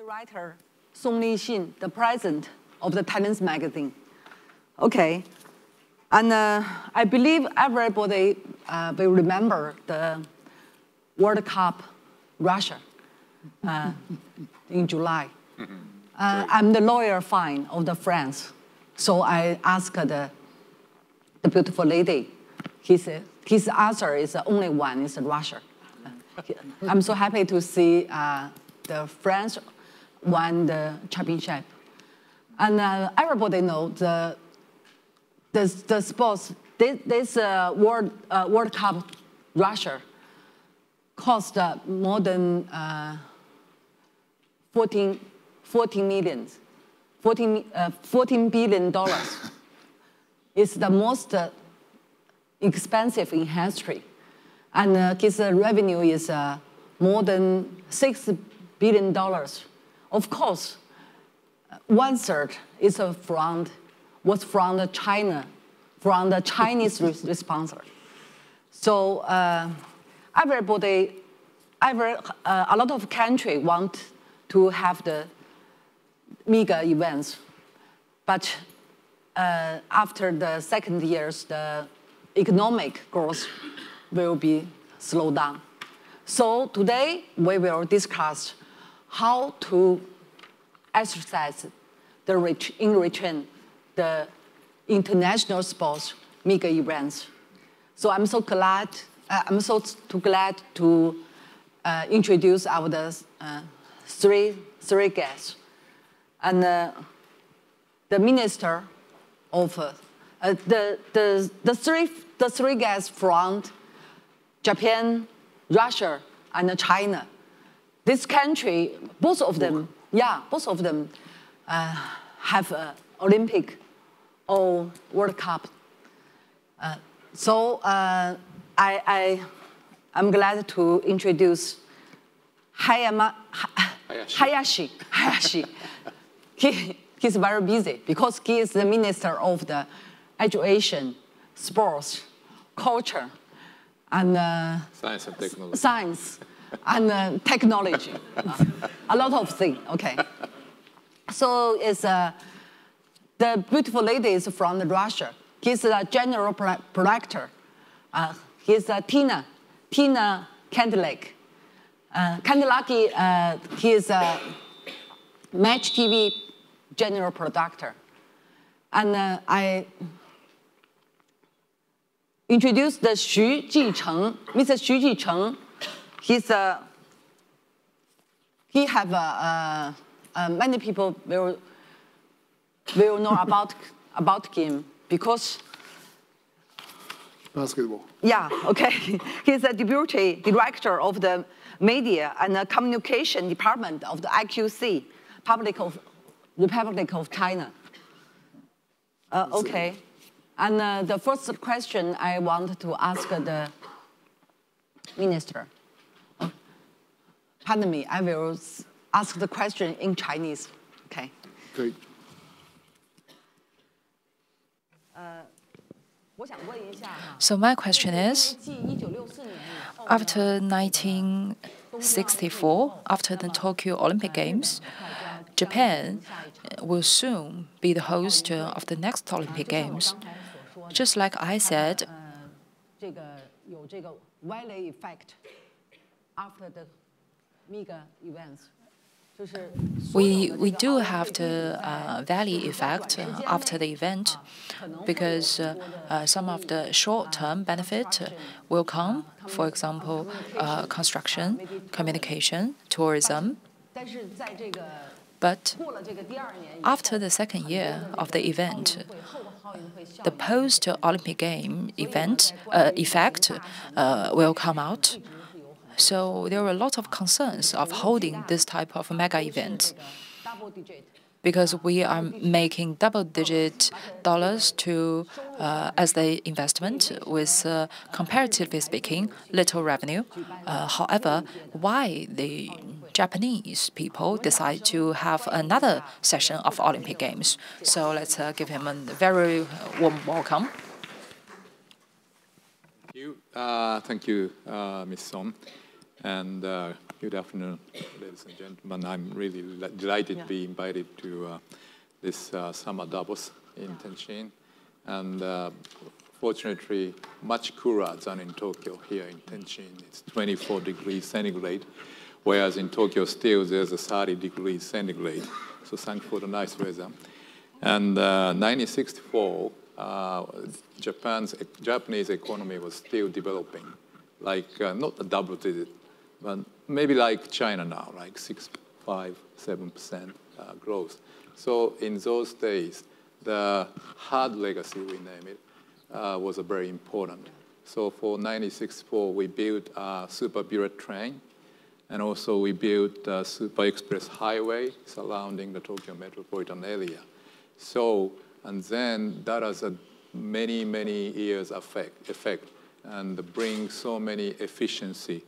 writer Song Lixin, the president of the Talents magazine. Okay, and uh, I believe everybody uh, will remember the World Cup Russia uh, in July. Uh, I'm the lawyer fine of the France, so I asked the, the beautiful lady. His, his answer is the only one is Russia. I'm so happy to see uh, the France won the championship. And uh, everybody knows the, the, the sports, this, this uh, World, uh, World Cup Russia cost uh, more than uh, 14, 14 millions, 14, uh, 14 billion dollars. it's the most uh, expensive in history. And uh, uh, revenue is uh, more than $6 billion. Of course, one third is from, was from the China, from the Chinese sponsor. So uh, everybody, every, uh, a lot of country want to have the mega events. But uh, after the second years, the economic growth will be slowed down. So today, we will discuss how to exercise the rich, in return the international sports mega events. So I'm so glad, uh, I'm so too glad to uh, introduce our uh, three, three guests. And uh, the minister of, uh, the, the, the, three, the three guests from Japan, Russia, and China. This country, both of them, yeah, both of them uh, have uh, Olympic or World Cup. Uh, so uh, I, I, am glad to introduce Hayama, Hayashi. Hayashi. he, he's very busy because he is the minister of the education, sports, culture, and uh, science and technology. Science and uh, technology. uh, a lot of things, okay. So it's uh, the beautiful lady is from Russia. He's a general producer. Uh, he's uh, Tina, Tina Kandelak. Uh, Kandelaki, uh, he is a Match TV general producer. And uh, I introduced the Xu Jicheng, Mr. Xu Jicheng. He's a, he have a, a, many people will, will know about, about him because basketball. Yeah, okay. He's a deputy director of the media and communication department of the IQC, Public of, Republic of China. Uh, okay. And uh, the first question I want to ask the minister. Pardon me, I will ask the question in Chinese. Okay. Great. So my question is, after 1964, after the Tokyo Olympic Games, Japan will soon be the host of the next Olympic Games. Just like I said, after the mega events. We, we do have the uh, valley effect uh, after the event because uh, uh some of the short-term benefit will come, for example, uh, construction, communication, tourism. But after the second year of the event, the post-Olympic game event uh, effect will come out. So there were a lot of concerns of holding this type of mega event because we are making double-digit dollars to uh, as the investment with, uh, comparatively speaking, little revenue. Uh, however, why the Japanese people decide to have another session of Olympic Games? So let's uh, give him a very warm welcome. Thank you, uh, thank you uh, Ms. Song. And uh, good afternoon, ladies and gentlemen. I'm really delighted yeah. to be invited to uh, this uh, summer Davos in yeah. And uh, fortunately, much cooler than in Tokyo here in Tianjin. It's 24 degrees centigrade, whereas in Tokyo still there's a 30 degrees centigrade. So thanks for the nice weather. And 1964, uh, Japan's Japanese economy was still developing, like uh, not a double digit, but maybe like China now, like six, five, seven percent uh, growth. So in those days, the hard legacy we name it uh, was very important. So for 1964, we built a super bullet train, and also we built a super express highway surrounding the Tokyo metropolitan area. So and then that has a many, many years effect, effect and bring so many efficiency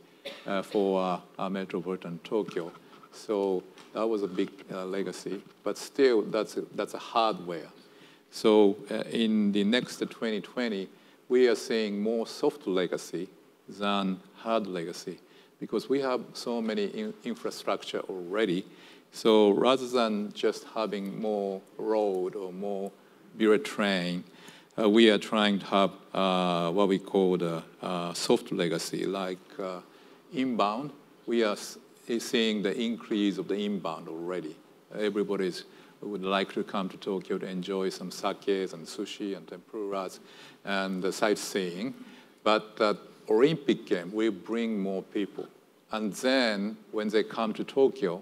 uh, for uh, metropolitan Tokyo. So that was a big uh, legacy, but still that's a, that's a hardware. So uh, in the next 2020, we are seeing more soft legacy than hard legacy because we have so many in infrastructure already. So rather than just having more road or more bullet train, uh, we are trying to have uh, what we call the uh, soft legacy, like inbound. We are seeing the increase of the inbound already. Everybody would like to come to Tokyo to enjoy some sakes and sushi and tempuras and the sightseeing. But the Olympic game will bring more people. And then when they come to Tokyo,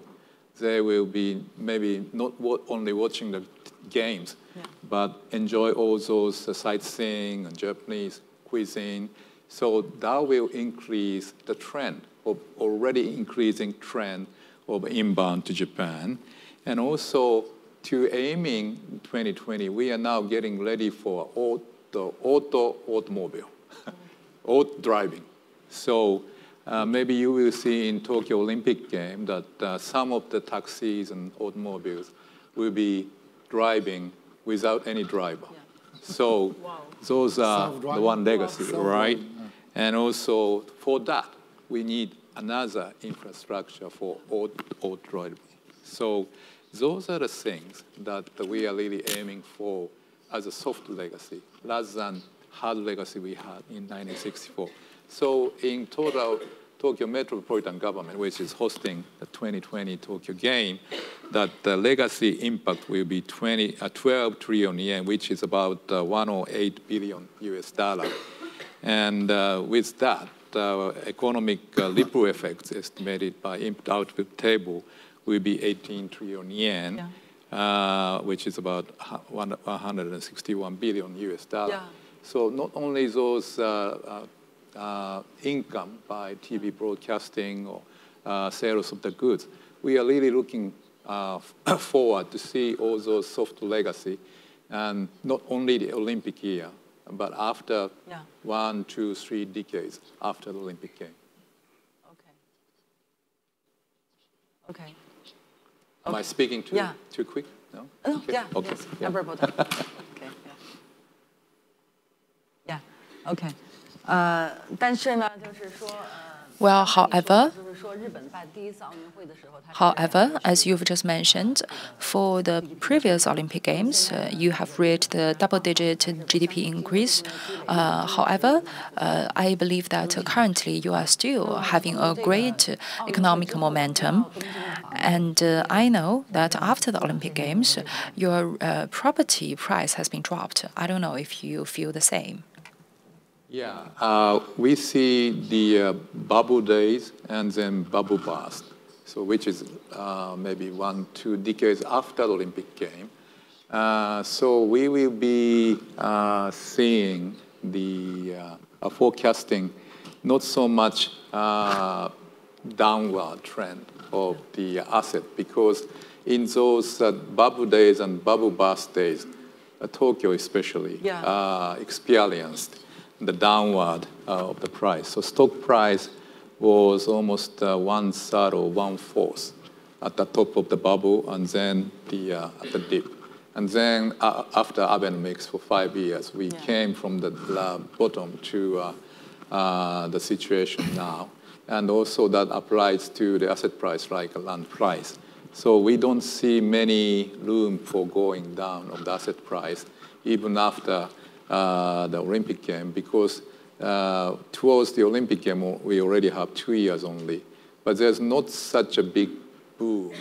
they will be maybe not only watching the games, yeah. but enjoy all those uh, sightseeing and Japanese cuisine. So that will increase the trend, of already increasing trend of inbound to Japan. And also to aiming 2020, we are now getting ready for auto, auto automobile, auto driving. So uh, maybe you will see in Tokyo Olympic game that uh, some of the taxis and automobiles will be driving without any driver. Yeah. So wow. Those are the one legacy, right? And also for that, we need another infrastructure for auto driving. So those are the things that we are really aiming for as a soft legacy, rather than hard legacy we had in 1964. So in total, Tokyo Metropolitan Government, which is hosting the 2020 Tokyo Game, that the legacy impact will be 20, uh, 12 trillion yen, which is about uh, 108 billion US dollar. And uh, with that, uh, economic uh, ripple effects estimated by input-output table will be 18 trillion yen, yeah. uh, which is about 161 billion US dollar. Yeah. So not only those uh, uh, income by TV broadcasting or uh, sales of the goods. We are really looking uh, forward to see all those soft legacy, and not only the Olympic year, but after yeah. one, two, three decades after the Olympic game. Okay. Okay. Am I speaking too, yeah. too quick? No? Oh, okay. Yeah, okay. Yes. Yeah. okay, yeah. Yeah, okay. Well, however, however, as you've just mentioned, for the previous Olympic Games, uh, you have reached the double-digit GDP increase. Uh, however, uh, I believe that currently you are still having a great economic momentum. And uh, I know that after the Olympic Games, your uh, property price has been dropped. I don't know if you feel the same. Yeah, uh, we see the uh, bubble days and then bubble burst, so which is uh, maybe one, two decades after the Olympic game. Uh, so we will be uh, seeing the uh, forecasting not so much downward trend of the asset because in those bubble days and bubble burst days, Tokyo especially yeah. experienced the downward uh, of the price. So stock price was almost uh, one third or one fourth at the top of the bubble and then the, uh, at the dip. And then uh, after Abenomics for five years, we yeah. came from the bottom to uh, uh, the situation now. and also that applies to the asset price like land price. So we don't see many room for going down of the asset price even after the Olympic game because uh, towards the Olympic game we already have two years only. But there's not such a big boom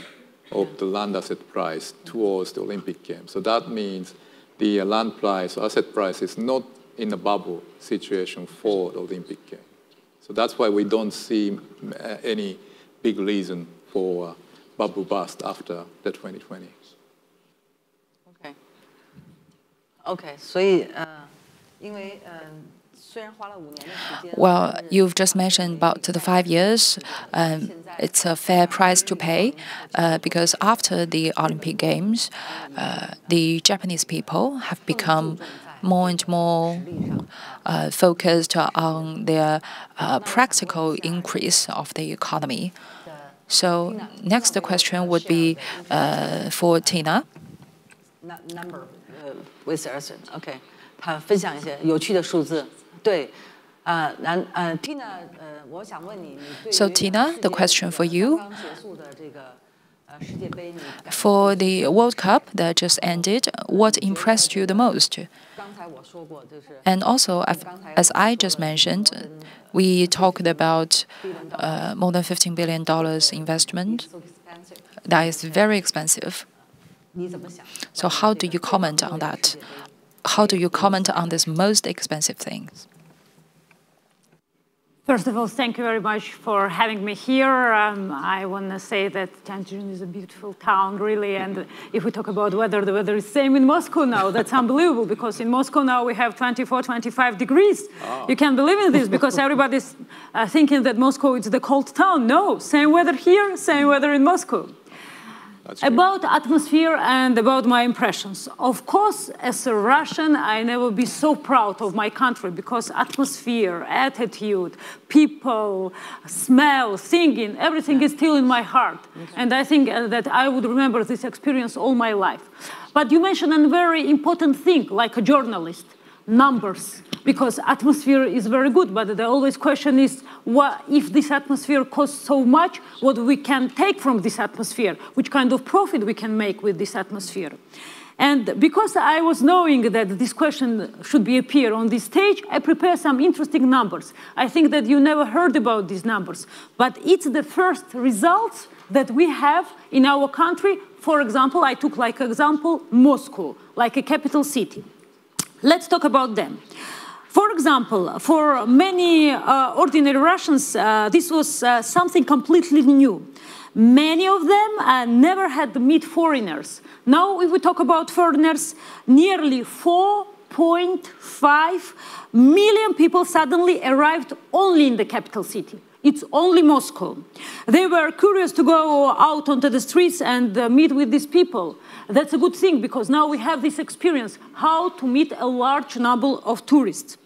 of the land asset price towards the Olympic game. So that means the land price, asset price is not in a bubble situation for the Olympic game. So that's why we don't see uh, any big reason for uh, bubble bust after the 2020. Okay. Okay. 所以呃，因为呃。Well, you've just mentioned about the five years. Um, it's a fair price to pay uh, because after the Olympic Games, uh, the Japanese people have become more and more uh, focused on their uh, practical increase of the economy. So next question would be uh, for Tina. Number with Erson, OK，他分享一些有趣的数字。对，呃，然呃，Tina，呃，我想问你，你 So Tina, the question for you. For the World Cup that just ended, what impressed you the most? And also, as I just mentioned, we talked about uh, more than $15 billion investment. That is very expensive. So how do you comment on that? How do you comment on this most expensive things? First of all, thank you very much for having me here. Um, I want to say that Tianjin is a beautiful town, really. And if we talk about weather, the weather is same in Moscow now. That's unbelievable because in Moscow now we have 24, 25 degrees. Oh. You can't believe in this because everybody's uh, thinking that Moscow is the cold town. No, same weather here, same weather in Moscow. About atmosphere and about my impressions. Of course, as a Russian, I never be so proud of my country because atmosphere, attitude, people, smell, singing, everything is still in my heart. Okay. And I think uh, that I would remember this experience all my life. But you mentioned a very important thing, like a journalist, numbers because atmosphere is very good, but the always question is, what, if this atmosphere costs so much, what we can take from this atmosphere, which kind of profit we can make with this atmosphere. And because I was knowing that this question should be appear on this stage, I prepared some interesting numbers. I think that you never heard about these numbers, but it's the first results that we have in our country. For example, I took like example Moscow, like a capital city. Let's talk about them. For example, for many uh, ordinary Russians, uh, this was uh, something completely new. Many of them uh, never had met foreigners. Now, if we talk about foreigners, nearly 4.5 million people suddenly arrived only in the capital city. It's only Moscow. They were curious to go out onto the streets and uh, meet with these people. That's a good thing because now we have this experience how to meet a large number of tourists.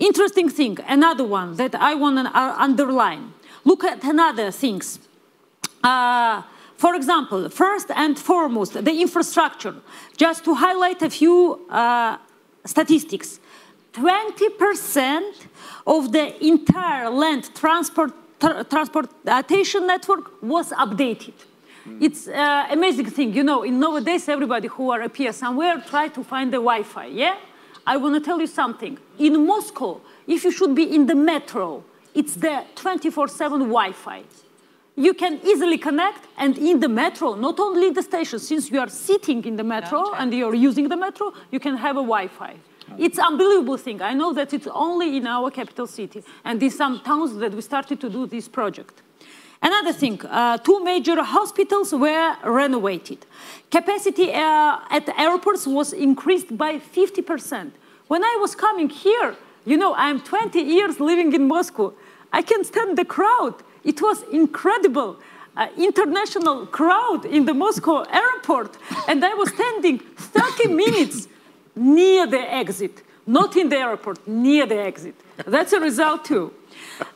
Interesting thing, another one that I want to uh, underline. Look at another things. Uh, for example, first and foremost, the infrastructure. Just to highlight a few uh, statistics. 20% of the entire land transport, tra transportation network was updated. Mm. It's an uh, amazing thing. You know, in nowadays, everybody who are appear somewhere try to find the Wi-Fi, yeah? I want to tell you something. In Moscow, if you should be in the metro, it's the 24-7 Wi-Fi. You can easily connect, and in the metro, not only in the station, since you are sitting in the metro and you're using the metro, you can have a Wi-Fi. It's unbelievable thing. I know that it's only in our capital city, and in some towns that we started to do this project. Another thing, uh, two major hospitals were renovated. Capacity uh, at airports was increased by 50%. When I was coming here, you know, I'm 20 years living in Moscow. I can stand the crowd. It was incredible. Uh, international crowd in the Moscow airport. And I was standing 30 minutes near the exit, not in the airport, near the exit. That's a result too.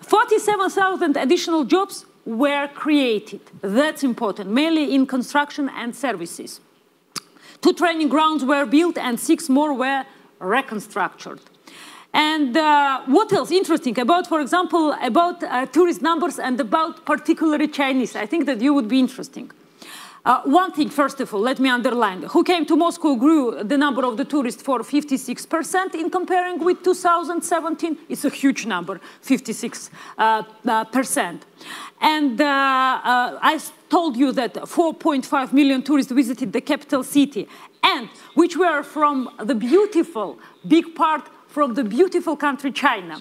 47,000 additional jobs were created. That's important, mainly in construction and services. Two training grounds were built and six more were reconstructed. And uh, what else interesting about, for example, about uh, tourist numbers and about particularly Chinese? I think that you would be interesting. Uh, one thing, first of all, let me underline. Who came to Moscow grew the number of the tourists for 56% in comparing with 2017. It's a huge number, 56%. Uh, uh, and uh, uh, I told you that 4.5 million tourists visited the capital city, and which were from the beautiful, big part from the beautiful country China.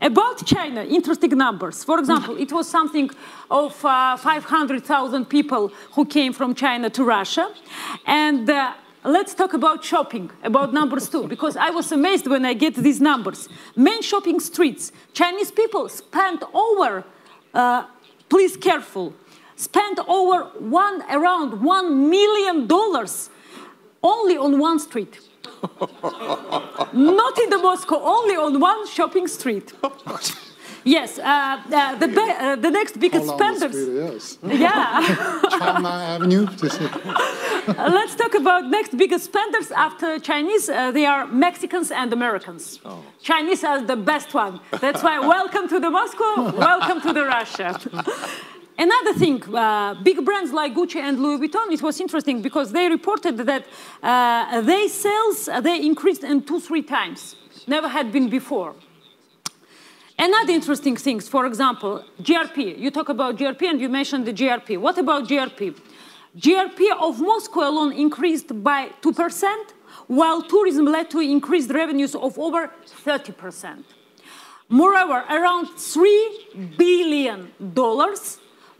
About China, interesting numbers. For example, it was something of uh, 500,000 people who came from China to Russia. And uh, let's talk about shopping, about numbers too, because I was amazed when I get these numbers. Main shopping streets, Chinese people spent over, uh, please careful, spent over one, around $1 million only on one street. Not in the Moscow, only on one shopping street. Yes, uh, uh, the, uh, the next biggest spenders. Yes. Yeah. China Avenue. Let's talk about next biggest spenders after Chinese. Uh, they are Mexicans and Americans. Oh. Chinese are the best one. That's why welcome to the Moscow, welcome to the Russia. Another thing, uh, big brands like Gucci and Louis Vuitton, it was interesting because they reported that uh, their sales, uh, they increased in two, three times. Never had been before. Another interesting things, for example, GRP. You talk about GRP and you mentioned the GRP. What about GRP? GRP of Moscow alone increased by 2%, while tourism led to increased revenues of over 30%. Moreover, around $3 billion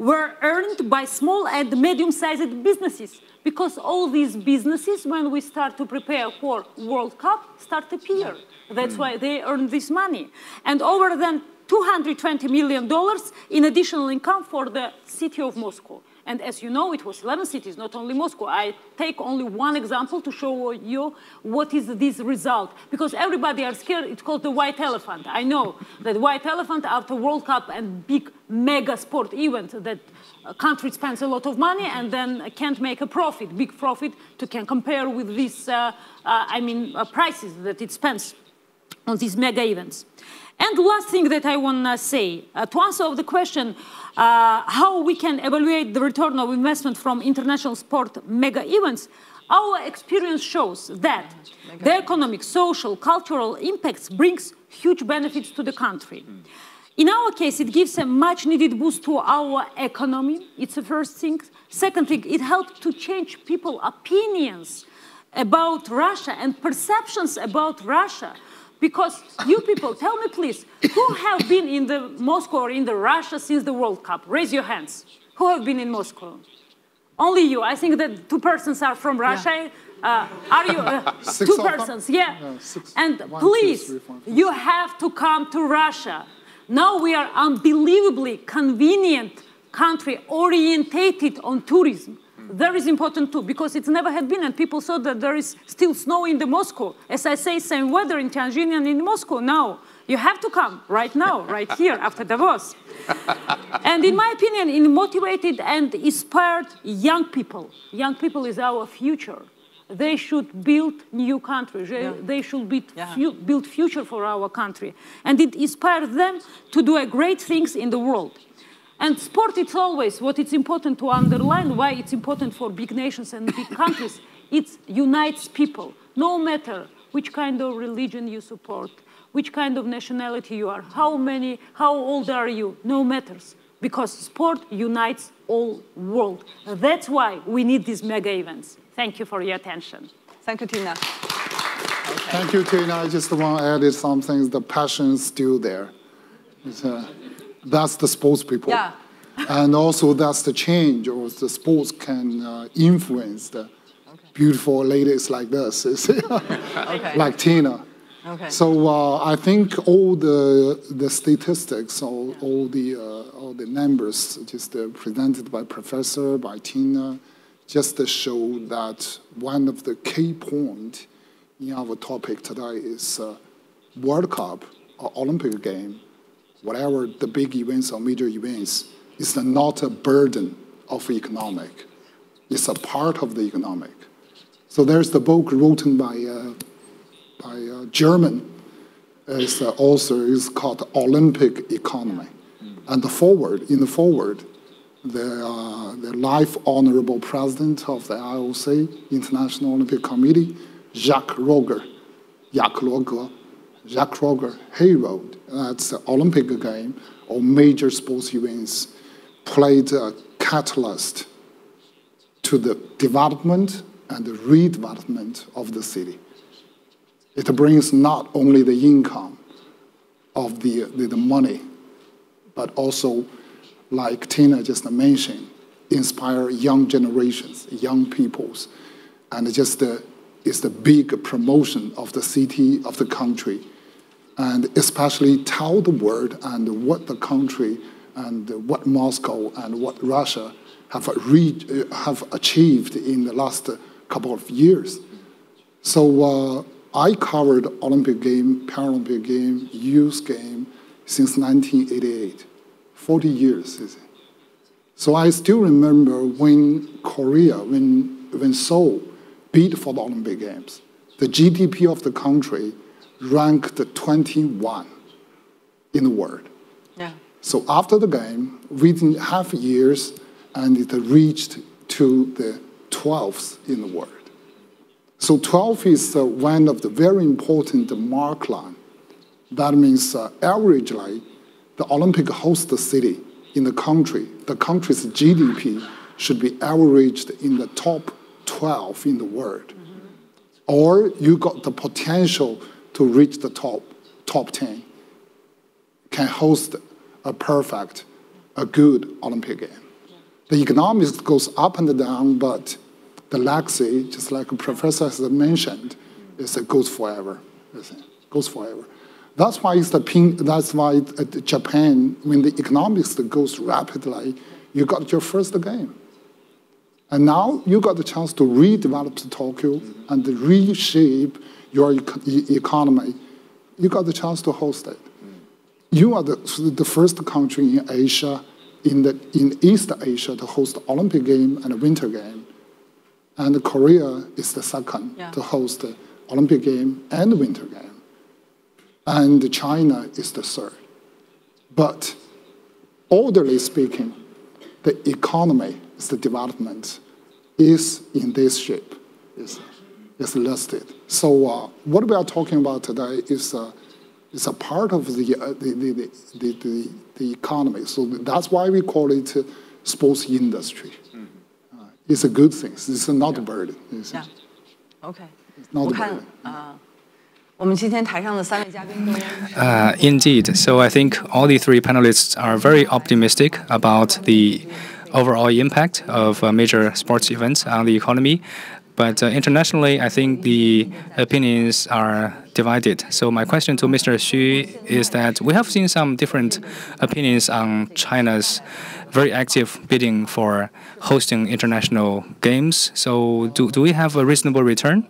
were earned by small and medium-sized businesses because all these businesses, when we start to prepare for World Cup, start to appear. That's why they earn this money. And over than $220 million in additional income for the city of Moscow. And as you know, it was 11 cities, not only Moscow. I take only one example to show you what is this result. Because everybody are scared, it's called the white elephant. I know that white elephant after World Cup and big mega sport event that a country spends a lot of money and then can't make a profit, big profit, to can compare with these, uh, uh, I mean, uh, prices that it spends on these mega events. And last thing that I want to say, uh, to answer the question, uh, how we can evaluate the return of investment from international sport mega events, our experience shows that the economic, social, cultural impacts brings huge benefits to the country. In our case, it gives a much needed boost to our economy. It's the first thing. Second thing, it helps to change people's opinions about Russia and perceptions about Russia. Because you people, tell me please, who have been in the Moscow or in the Russia since the World Cup? Raise your hands. Who have been in Moscow? Only you. I think that two persons are from Russia. Yeah. Uh, are you uh, two persons? Yeah. and one, please, two, three, four, you have to come to Russia. Now we are unbelievably convenient country orientated on tourism very important too, because it's never had been, and people thought that there is still snow in the Moscow. As I say, same weather in Tianjin and in Moscow now. You have to come right now, right here, after Davos. and in my opinion, in motivated and inspired young people, young people is our future. They should build new countries. Yeah. They should build, yeah. fu build future for our country. And it inspires them to do great things in the world. And sport, it's always what it's important to underline, why it's important for big nations and big countries. It unites people, no matter which kind of religion you support, which kind of nationality you are, how many, how old are you, no matters. Because sport unites all world. That's why we need these mega events. Thank you for your attention. Thank you, Tina. Okay. Thank you, Tina. I just want to add something. The passion is still there. Uh, Uh, that's the sports people. Yeah. and also that's the change, or the sports can uh, influence the okay. beautiful ladies like this, okay. like Tina. Okay. So uh, I think all the the statistics, all, yeah. all the uh, all the numbers, just uh, presented by Professor by Tina, just to show that one of the key point in our topic today is uh, World Cup or Olympic game whatever the big events or major events, is not a burden of economic. It's a part of the economic. So there's the book written by, uh, by a German is the author is called Olympic Economy. And the forward, in the forward, the, uh, the life honorable president of the IOC, International Olympic Committee, Jacques Rogge, Jacques Rogge, Jacques Rogge, he wrote that the Olympic game or major sports events played a catalyst to the development and the redevelopment of the city. It brings not only the income of the, the, the money, but also, like Tina just mentioned, inspire young generations, young peoples, and just it's the big promotion of the city, of the country, and especially tell the world and what the country and what Moscow and what Russia have, have achieved in the last couple of years. So uh, I covered Olympic game, Paralympic game, youth game since 1988, 40 years. So I still remember when Korea, when, when Seoul beat for the Olympic Games, the GDP of the country ranked 21 in the world. Yeah. So after the game, within half years, and it reached to the 12th in the world. So 12 is uh, one of the very important mark line. That means uh, averagely, the Olympic host city in the country, the country's GDP should be averaged in the top 12 in the world. Mm -hmm. Or you got the potential to reach the top, top 10, can host a perfect, a good Olympic game. The economics goes up and down, but the legacy, just like professor has mentioned, is it goes forever. It goes forever. That's why it's the ping, that's why Japan, when the economics goes rapidly, you got your first game. And now you got the chance to redevelop Tokyo and reshape your economy. You got the chance to host it. You are the, the first country in Asia in, the, in East Asia to host Olympic game and Winter game. And Korea is the second yeah. to host the Olympic game and Winter game. And China is the third. But orderly speaking, the economy, the development, is in this shape, is, is listed. So uh, what we are talking about today is uh, it's a part of the, uh, the, the, the, the, the, economy. So that's why we call it uh, sports industry. Mm -hmm. uh, it's a good thing. It's not yeah. a burden. It's yeah. Okay. It's not a burden. Uh, indeed. So I think all the three panelists are very optimistic about the overall impact of uh, major sports events on the economy. But uh, internationally, I think the opinions are divided. So my question to Mr. Xu is that we have seen some different opinions on China's very active bidding for hosting international games. So do, do we have a reasonable return?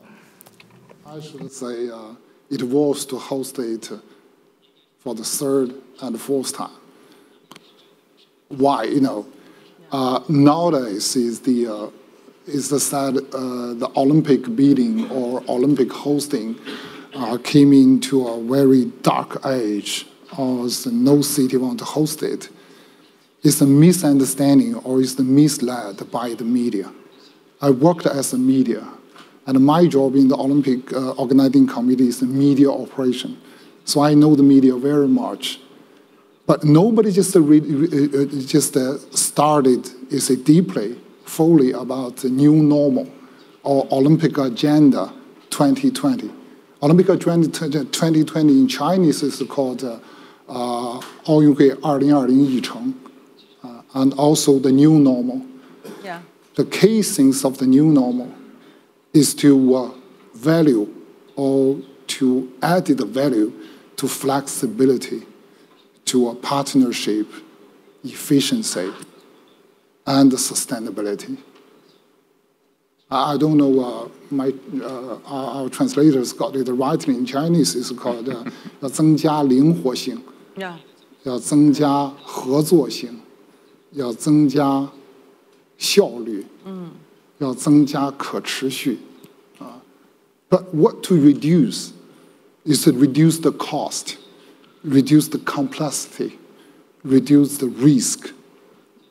I should say uh, it was to host it for the third and fourth time. Why? You know, uh, nowadays is the uh, is that uh, the Olympic bidding or Olympic hosting uh, came into a very dark age, or no city want to host it. It's a misunderstanding or it's misled by the media. I worked as a media, and my job in the Olympic uh, organizing committee is media operation. So I know the media very much. But nobody just, uh, uh, just uh, started, is it deeply fully about the new normal or Olympic Agenda 2020. Olympic Agenda 2020 in Chinese is called uh, uh, 奥运会2020议程, uh, and also the new normal. Yeah. The key things of the new normal is to uh, value or to add the value to flexibility, to a partnership, efficiency, and sustainability. I don't know, uh, my, uh, our, translators got it rightly in Chinese, it's called uh, 要增加灵活性, yeah. 要增加合作性，要增加效率，嗯，要增加可持续，啊，but what to reduce is to reduce the cost, reduce the complexity, reduce the risk,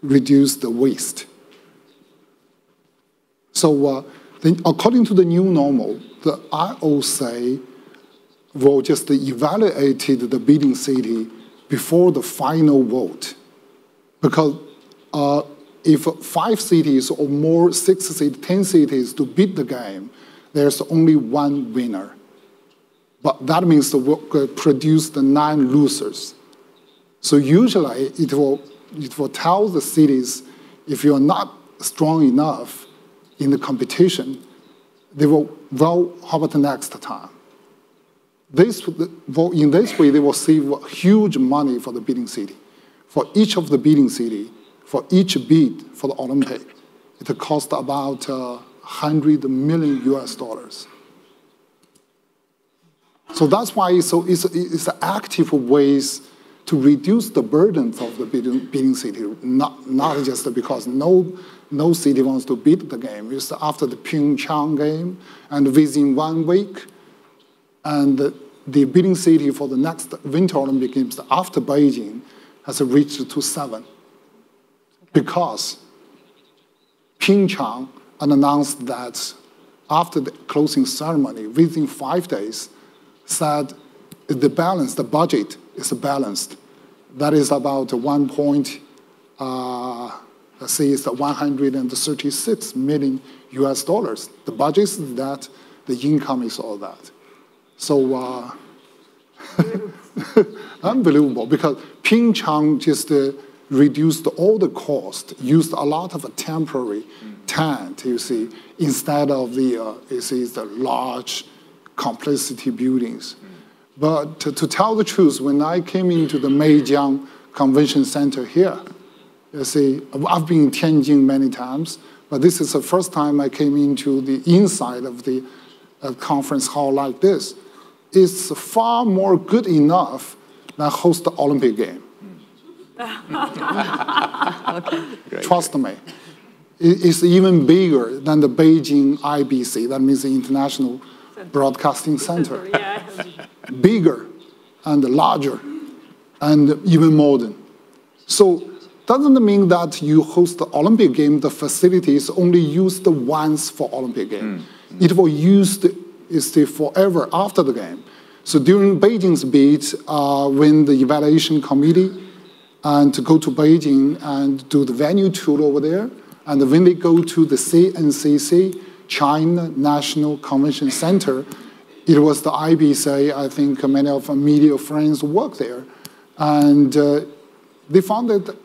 reduce the waste. So uh, according to the new normal, the IOC will just evaluate the bidding city before the final vote. Because uh, if five cities or more, six cities, 10 cities to bid the game, there's only one winner. But that means the work the nine losers. So usually it will, it will tell the cities if you're not strong enough in the competition, they will, well, how about the next time? This, in this way, they will save huge money for the bidding city. For each of the bidding city, for each bid for the Olympic, it cost about uh, 100 million US dollars. So that's why it's, so it's, it's active ways to reduce the burdens of the bidding, bidding city, not, not just because no, no city wants to bid the game. It's after the Pyeongchang game, and within one week, and the, the bidding city for the next Winter Olympic Games after Beijing has reached to seven. Because Pyeongchang announced that after the closing ceremony, within five days, said the balance, the budget is balanced. That is about one point, uh, let's say it's 136 million US dollars. The budget is that, the income is all that. So, uh, unbelievable because Pyeongchang just uh, reduced all the cost, used a lot of a temporary tent, you see, instead of the, uh, you see, the large complexity buildings. But to, to, tell the truth, when I came into the Meijiang Convention Center here, you see, I've been in Tianjin many times, but this is the first time I came into the inside of the uh, conference hall like this. It's far more good enough than host the Olympic game. okay. Trust me. It's even bigger than the Beijing IBC, that means the International Broadcasting Center. Bigger and larger and even modern. So doesn't mean that you host the Olympic Games, the facility is only used once for Olympic Games. Mm. It will used is forever after the game. So during Beijing's bid, uh, when the evaluation committee and to go to Beijing and do the venue tour over there, and when they go to the CNCC, China National Convention Center. It was the IBC. I think many of our media friends work there. And uh, they found that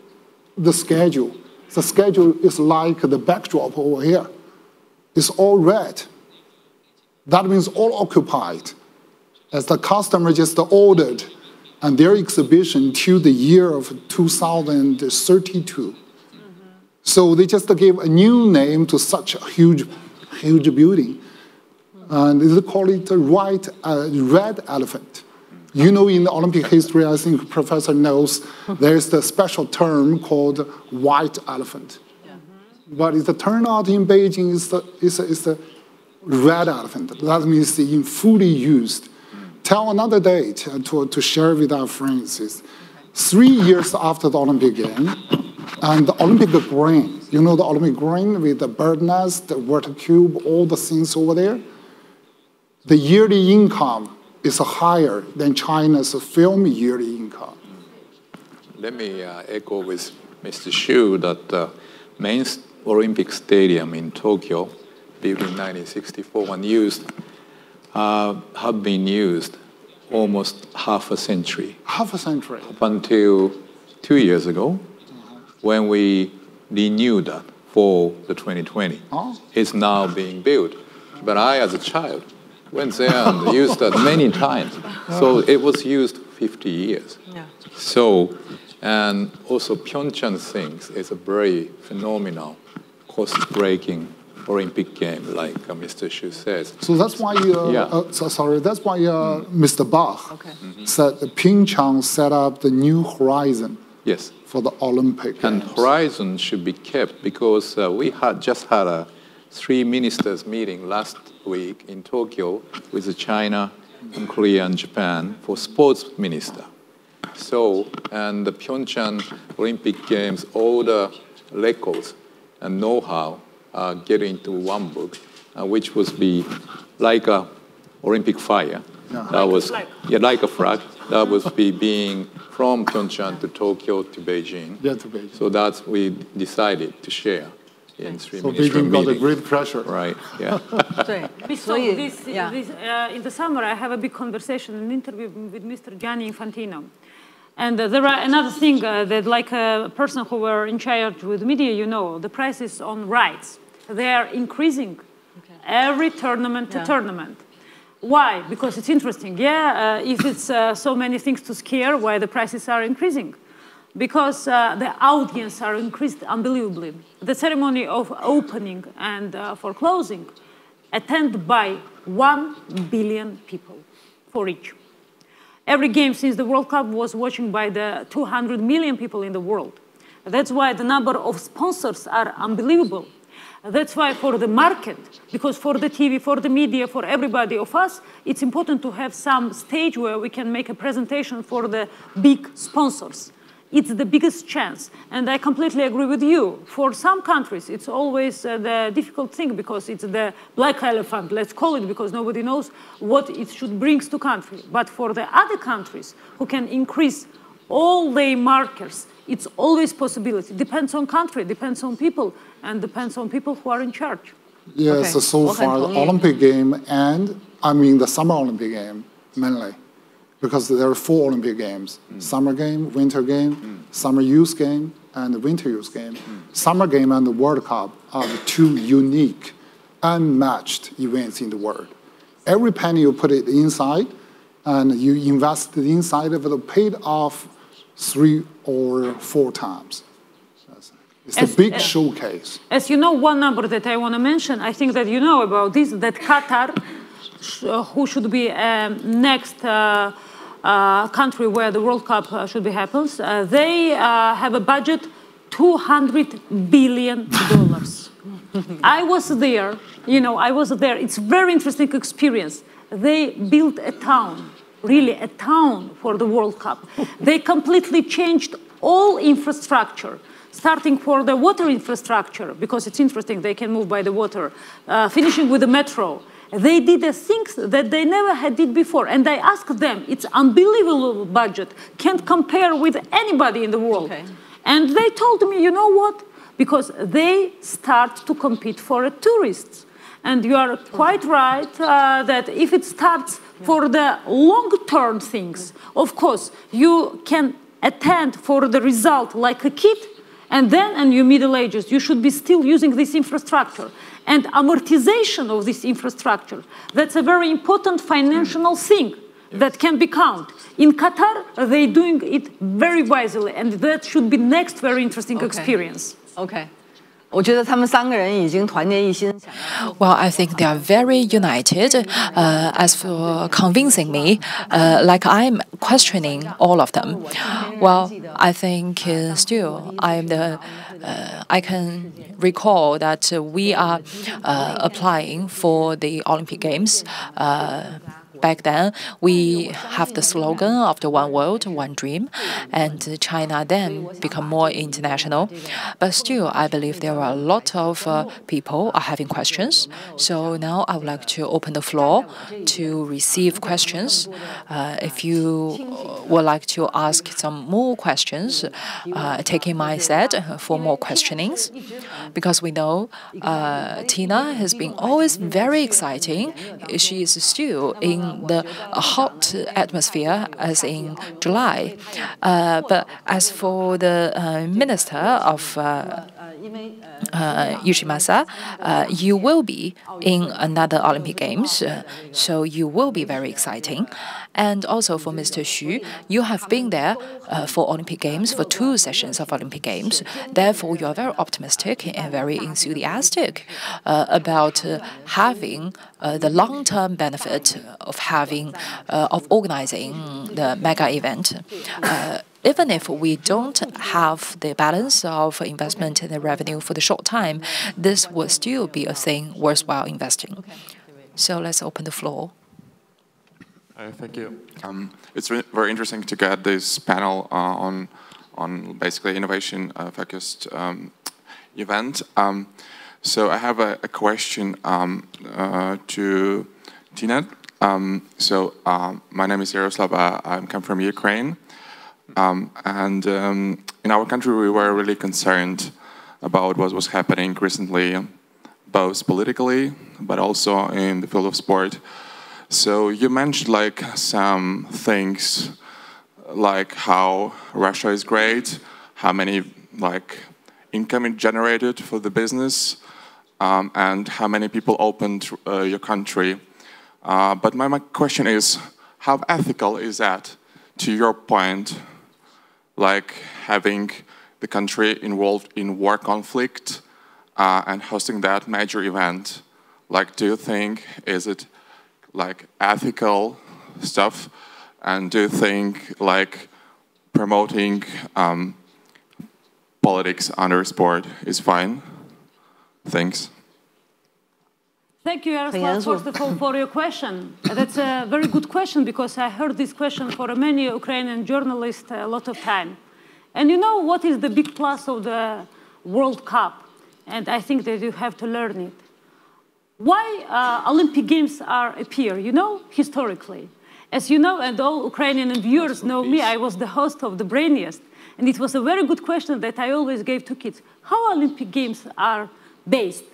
the schedule, the schedule is like the backdrop over here. It's all red. That means all occupied. As the customer just ordered and their exhibition till the year of 2032. Mm -hmm. So they just gave a new name to such a huge huge building. And they call it a white, uh, red elephant. You know, in the Olympic history, I think Professor knows, there's the special term called white elephant. But the turnout in Beijing is the, is, is the red elephant. That means in fully used. Tell another date to, to share with our friends is three years after the Olympic game, and the Olympic green, you know the Olympic green with the bird nest, the water cube, all the things over there? The yearly income is higher than China's film yearly income. Let me uh, echo with Mr. Xu that the uh, main Olympic stadium in Tokyo, built in 1964 and used, uh, have been used almost half a century. Half a century. Up until two years ago, when we renewed that for the 2020. Oh. It's now being built. But I, as a child, went there and used that many times. So it was used 50 years. Yeah. So, and also Pyeongchang things is a very phenomenal, cost-breaking Olympic game, like uh, Mr. Xu says. So that's why, uh, yeah. Uh, so, sorry, that's why uh, mm. Mr. Bach okay. mm -hmm. said Pyeongchang set up the new horizon. Yes for the Olympic And horizon should be kept because uh, we had just had a three ministers meeting last week in Tokyo with China, and Korea and Japan for sports minister. So, and the Pyeongchang Olympic Games, all the records and know-how uh, get into one book, uh, which would be like a Olympic fire. Yeah. That like was yeah, like a flag. That was be being from Pyeongchang to Tokyo to Beijing. Yeah, to Beijing. So that's we decided to share in three so Beijing got a great pressure. Right. Yeah. so this, yeah. this, uh, in the summer, I have a big conversation, an interview with Mr. Gianni Infantino. And uh, there are another thing uh, that, like a person who were in charge with media, you know, the prices on rights they are increasing okay. every tournament to tournament. Why? Because it's interesting. Yeah, uh, if it's uh, so many things to scare, why the prices are increasing? Because uh, the audience are increased unbelievably. The ceremony of opening and uh, for closing attended by 1 billion people for each. Every game since the World Cup was watched by the 200 million people in the world. That's why the number of sponsors are unbelievable. That's why for the market, because for the TV, for the media, for everybody of us, it's important to have some stage where we can make a presentation for the big sponsors. It's the biggest chance. And I completely agree with you. For some countries, it's always uh, the difficult thing because it's the black elephant, let's call it, because nobody knows what it should bring to country. But for the other countries who can increase all their markers, it's always possibility. Depends on country, depends on people, and depends on people who are in charge. Yes, okay. so far the Olympic game and I mean the Summer Olympic game mainly, because there are four Olympic games: mm. summer game, winter game, mm. summer youth game, and the winter youth game. Mm. Summer game and the World Cup are the two unique, unmatched events in the world. Every penny you put it inside, and you invest inside of it, paid off three or four times. It's as, a big as, showcase. As you know, one number that I want to mention, I think that you know about this, that Qatar, uh, who should be um, next uh, uh, country where the World Cup uh, should be happens, uh, they uh, have a budget 200 billion dollars. I was there, you know, I was there. It's a very interesting experience. They built a town, really a town for the World Cup. they completely changed all infrastructure starting for the water infrastructure, because it's interesting, they can move by the water, uh, finishing with the metro. They did the things that they never had did before. And I asked them, it's unbelievable budget, can't compare with anybody in the world. Okay. And they told me, you know what? Because they start to compete for tourists. And you are quite right uh, that if it starts for the long-term things, of course, you can attend for the result like a kid, and then in your middle ages, you should be still using this infrastructure. And amortization of this infrastructure, that's a very important financial thing that can be counted. In Qatar, they're doing it very wisely, and that should be next very interesting okay. experience. Okay. Well, I think they are very united. Uh, as for convincing me, uh, like I'm questioning all of them. Well, I think uh, still I'm the. Uh, I can recall that we are uh, applying for the Olympic Games uh, Back then, we have the slogan of the one world, one dream, and China then become more international. But still, I believe there are a lot of uh, people are having questions. So now I would like to open the floor to receive questions. Uh, if you would like to ask some more questions, uh, taking my set for more questionings, because we know uh, Tina has been always very exciting. She is still in the hot atmosphere as in July. Uh, but as for the uh, Minister of uh, uh, Yoshimasa, uh, you will be in another Olympic Games, uh, so you will be very exciting. And also for Mr. Xu, you have been there uh, for Olympic Games, for two sessions of Olympic Games. Therefore, you are very optimistic and very enthusiastic uh, about uh, having the long-term benefit of having of organizing the mega event even if we don't have the balance of investment and the revenue for the short time, this will still be a thing worthwhile investing. So let's open the floor. Uh, thank you. Um, it's very interesting to get this panel uh, on on basically innovation uh, focused um, event. Um, so I have a, a question um, uh, to Tina. Um, so um, my name is Yaroslav. I come from Ukraine, and in our country we were really concerned about what was happening recently, both politically but also in the field of sport. So you mentioned like some things like how Russia is great, how many like income it generated for the business, um, and how many people opened uh, your country. Uh, but my, my question is, how ethical is that to your point, like having the country involved in war conflict uh, and hosting that major event? Like, do you think, is it like ethical stuff? And do you think like promoting um, politics under sport is fine? Thanks. Thank you, Yaroslav, first of all, for your question. That's a very good question because I heard this question for many Ukrainian journalists a lot of time. And you know what is the big plus of the World Cup? And I think that you have to learn it. Why uh, Olympic Games are appear, you know, historically. As you know, and all Ukrainian viewers know me, I was the host of the Brainiest. And it was a very good question that I always gave to kids. How Olympic Games are based?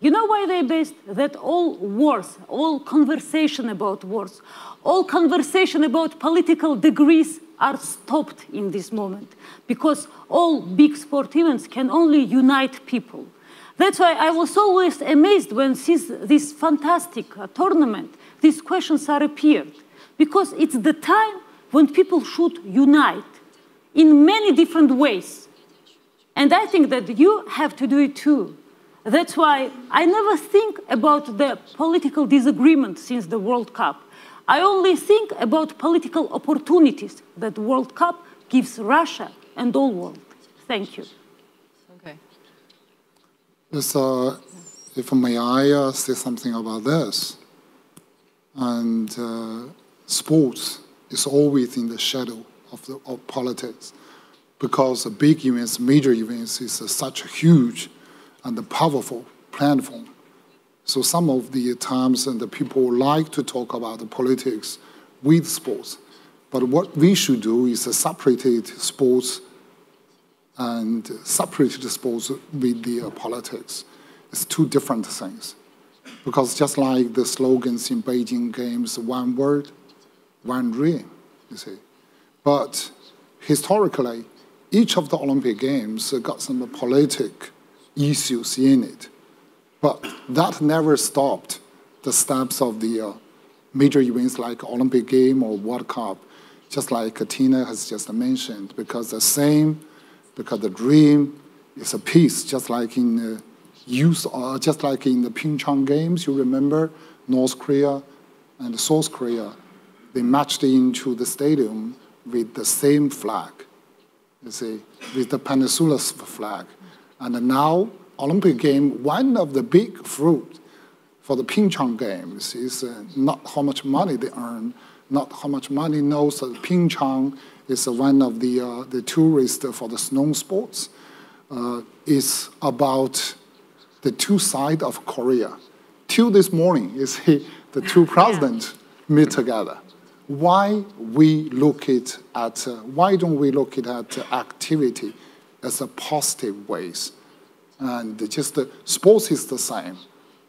You know why they're based? That all wars, all conversation about wars, all conversation about political degrees are stopped in this moment because all big sport events can only unite people. That's why I was always amazed when since this fantastic tournament, these questions are appeared, because it's the time when people should unite in many different ways. And I think that you have to do it too. That's why I never think about the political disagreement since the World Cup. I only think about political opportunities that World Cup gives Russia and all world. Thank you. Yes, uh, if may I uh, say something about this? And uh, sports is always in the shadow of, the, of politics because big events, major events, is such a huge and powerful platform. So some of the times and the people like to talk about the politics with sports. But what we should do is separate sports and separate sports with the uh, politics. It's two different things. Because just like the slogans in Beijing Games, one word, one dream, you see. But historically, each of the Olympic Games got some politic issues in it. But that never stopped the steps of the uh, major events like Olympic Game or World Cup, just like Tina has just mentioned, because the same because the dream is a peace, just like in the youth, uh, just like in the Pyeongchang Games. You remember North Korea and South Korea, they marched into the stadium with the same flag. You see, with the Peninsula flag, and now Olympic game, one of the big fruit for the Pyeongchang Games is uh, not how much money they earn, not how much money knows that Pyeongchang is one of the, uh, the tourists for the snow sports. Uh, is about the two sides of Korea. Till this morning, you see, the two presidents meet together. Why we look it at, uh, why don't we look it at activity as a positive ways? And just the sports is the same,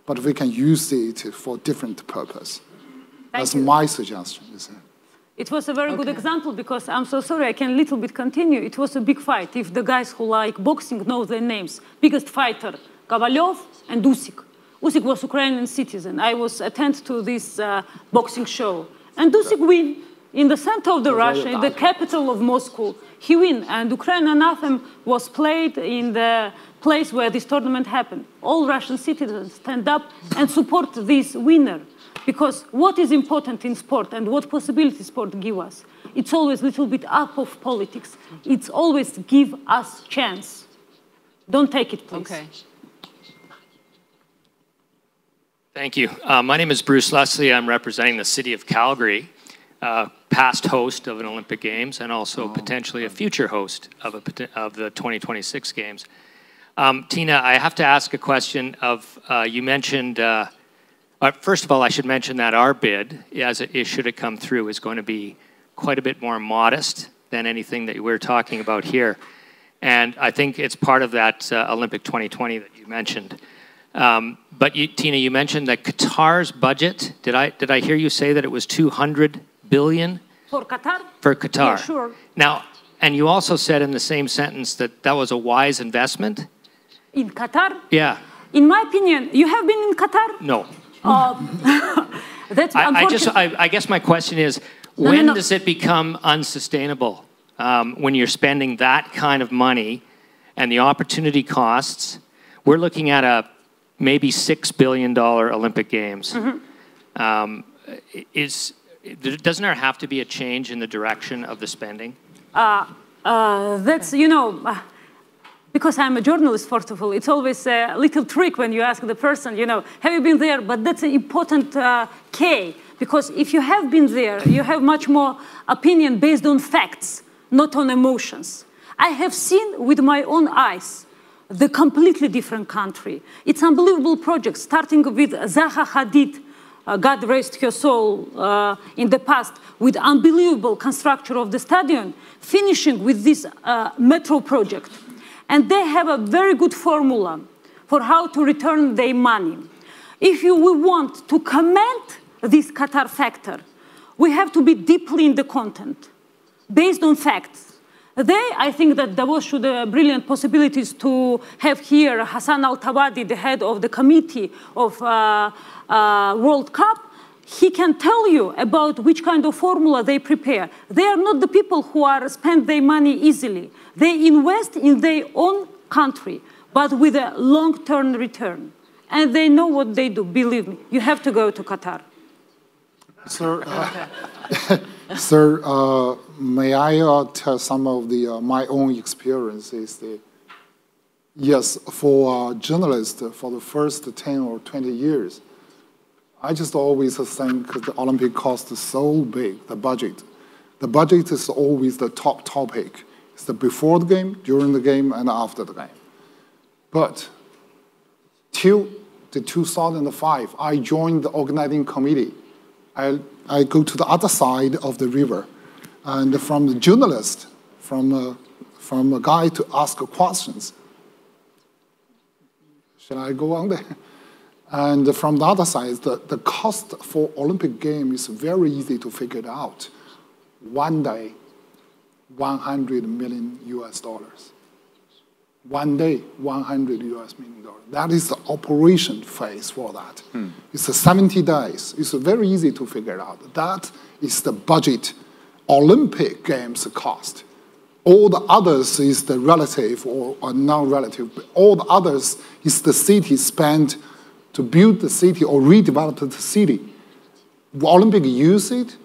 but we can use it for different purpose. Thank That's you. my suggestion. It was a very okay. good example because I'm so sorry, I can a little bit continue. It was a big fight. If the guys who like boxing know their names, biggest fighter, Kovalev and Usyk. Usyk was Ukrainian citizen. I was attend to this uh, boxing show. And Usyk win in the center of the Russia, in the capital of Moscow. He win. And Ukrainian anthem was played in the place where this tournament happened. All Russian citizens stand up and support this winner. Because what is important in sport and what possibilities sport give us, it's always a little bit up of politics. It's always give us chance. Don't take it, please. Okay. Thank you. Uh, my name is Bruce Leslie. I'm representing the city of Calgary. uh, past host of an Olympic Games and also oh. potentially a future host of, a, of the 2026 Games. Um, Tina, I have to ask a question of, uh, you mentioned, uh, first of all, I should mention that our bid, as it, should it come through, is going to be quite a bit more modest than anything that we're talking about here. And I think it's part of that uh, Olympic 2020 that you mentioned. Um, but you, Tina, you mentioned that Qatar's budget. Did I did I hear you say that it was 200 billion for Qatar? For Qatar. Yeah, sure. Now, and you also said in the same sentence that that was a wise investment. In Qatar? Yeah. In my opinion, you have been in Qatar? No. Uh, that's I, I just. I, I, guess my question is, when no, no. does it become unsustainable? Um, when you're spending that kind of money, and the opportunity costs. We're looking at a maybe six billion dollar Olympic Games. Mm -hmm. um, is doesn't there have to be a change in the direction of the spending? Uh, uh, that's, you know, uh, because I'm a journalist, first of all, it's always a little trick when you ask the person, you know, have you been there? But that's an important uh, K, because if you have been there, you have much more opinion based on facts, not on emotions. I have seen with my own eyes the completely different country. It's unbelievable project, starting with Zaha Hadid, uh, God rest her soul, uh, in the past with unbelievable construction of the stadium, finishing with this uh, metro project. And they have a very good formula for how to return their money. If you want to comment this Qatar factor, we have to be deeply in the content, based on facts. They, I think that Davos should uh, brilliant possibilities to have here Hassan Al-Thawadi, the head of the committee of uh, uh, World Cup, he can tell you about which kind of formula they prepare. They are not the people who are spend their money easily. They invest in their own country, but with a long-term return. And they know what they do, believe me. You have to go to Qatar. Sir, uh, sir uh, may I uh, tell some of the, uh, my own experiences? The, yes, for a journalist, for the first 10 or 20 years, I just always think the Olympic cost is so big, the budget. The budget is always the top topic. It's the before the game, during the game, and after the game. But till the 2005, I joined the organizing committee. I, I go to the other side of the river, and from the journalist, from a, from a guy to ask questions. Should I go on there? And from the other side, the, the cost for Olympic Games is very easy to figure out. One day, 100 million US dollars. One day, 100 US million dollars. That is the operation phase for that. Hmm. It's 70 days. It's very easy to figure out. That is the budget Olympic Games cost. All the others is the relative or, or non-relative. All the others is the city spent to build the city or redevelop the city. Olympic use it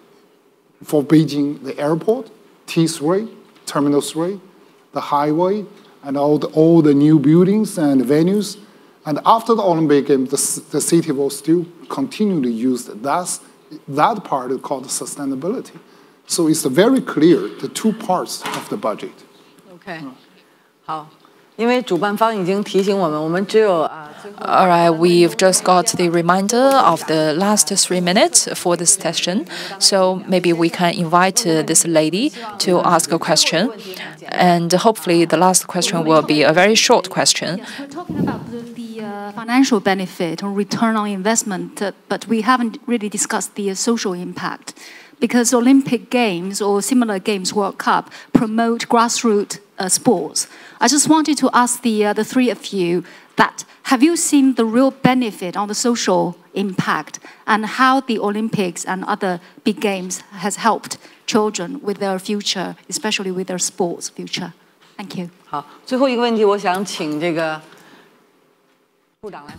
for Beijing, the airport, T3, Terminal 3, the highway, and all the, all the new buildings and venues. And after the Olympic Games, the, the city will still continue to use it. That's, that part is called sustainability. So it's very clear, the two parts of the budget. Okay. 好。all right, we've just got the reminder of the last three minutes for this session, so maybe we can invite uh, this lady to ask a question, and hopefully the last question will be a very short question. We're talking about the, the uh, financial benefit or return on investment, uh, but we haven't really discussed the uh, social impact, because Olympic Games or similar games, World Cup, promote grassroots uh, sports. I just wanted to ask the, uh, the three of you that have you seen the real benefit on the social impact and how the Olympics and other big games has helped children with their future, especially with their sports future? Thank you.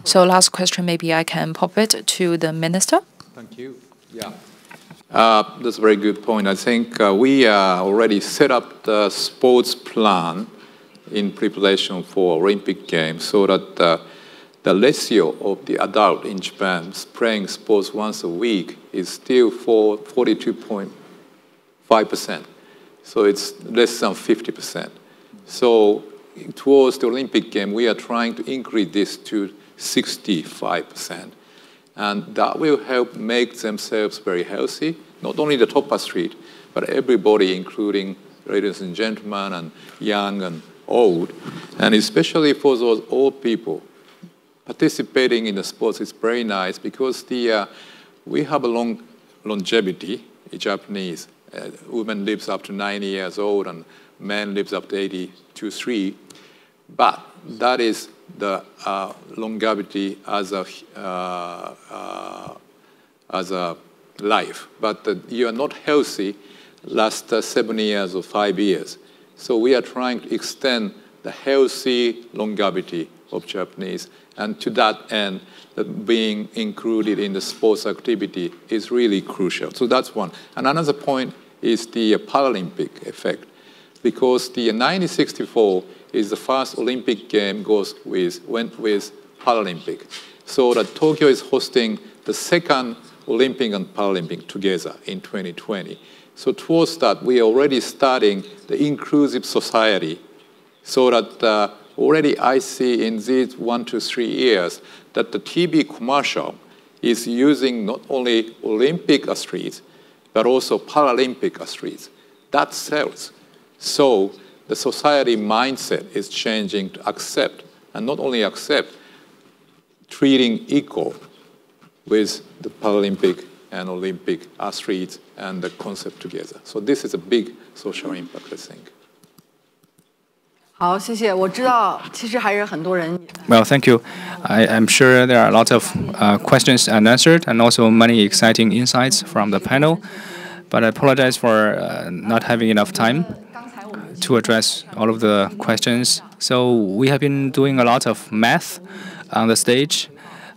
So last question, maybe I can pop it to the minister. Thank you. Yeah. Uh, that's a very good point. I think uh, we uh, already set up the sports plan in preparation for Olympic Games so that uh, the ratio of the adult in Japan playing sports once a week is still 42.5 5%. So it's less than 50%. So towards the Olympic game, we are trying to increase this to 65%. And that will help make themselves very healthy, not only the top street, but everybody, including ladies and gentlemen, and young and old. And especially for those old people, participating in the sports is very nice because the, uh, we have a long longevity in Japanese. Uh, women lives up to 90 years old and men lives up to 82, 3. But that is the uh, longevity as a, uh, uh, as a life. But you are not healthy last uh, seven years or five years. So we are trying to extend the healthy longevity of Japanese. And to that end, that being included in the sports activity is really crucial. So that's one. And another point is the Paralympic effect. Because the 1964 is the first Olympic game goes with, went with Paralympic. So that Tokyo is hosting the second Olympic and Paralympic together in 2020. So towards that, we are already starting the inclusive society so that uh, already I see in these one to three years that the TV commercial is using not only Olympic athletes, but also Paralympic athletes. That sells. So the society mindset is changing to accept, and not only accept, treating equal with the Paralympic and Olympic athletes and the concept together. So this is a big social impact, I think. Well, thank you. I, am sure there are a lot of uh, questions unanswered and also many exciting insights from the panel. But I apologize for uh, not having enough time to address all of the questions. So we have been doing a lot of math on the stage,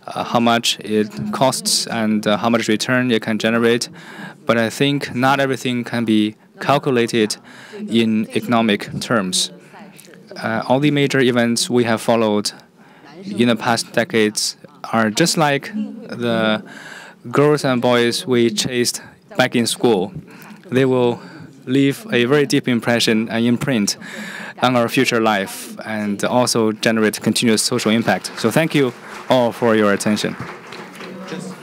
uh, how much it costs and uh, how much return it can generate. But I think not everything can be calculated in economic terms uh, all the major events we have followed in the past decades are just like the girls and boys we chased back in school. They will leave a very deep impression and imprint on our future life and also generate continuous social impact. So thank you all for your attention.